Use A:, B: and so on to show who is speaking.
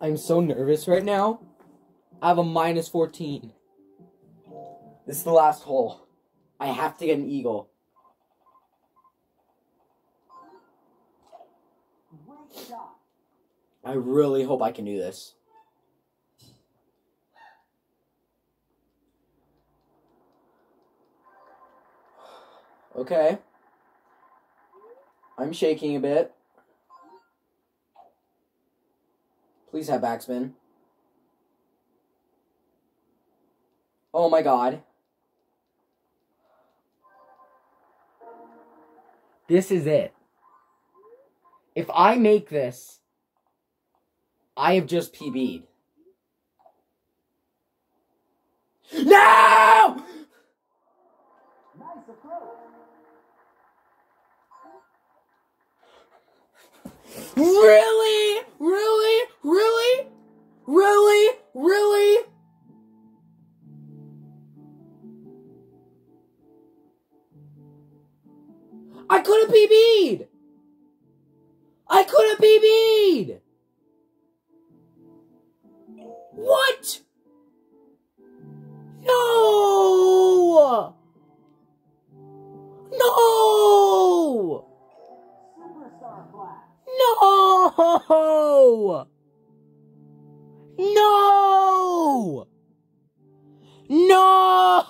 A: I'm so nervous right now. I have a minus 14. This is the last hole. I have to get an eagle. I really hope I can do this. Okay. I'm shaking a bit. Please have backspin. Oh my god. This is it. If I make this, I have just PB'd. No! Nice approach. Really? Really? I could have PB'd! I could have PB'd! What? No! No! No! No! No!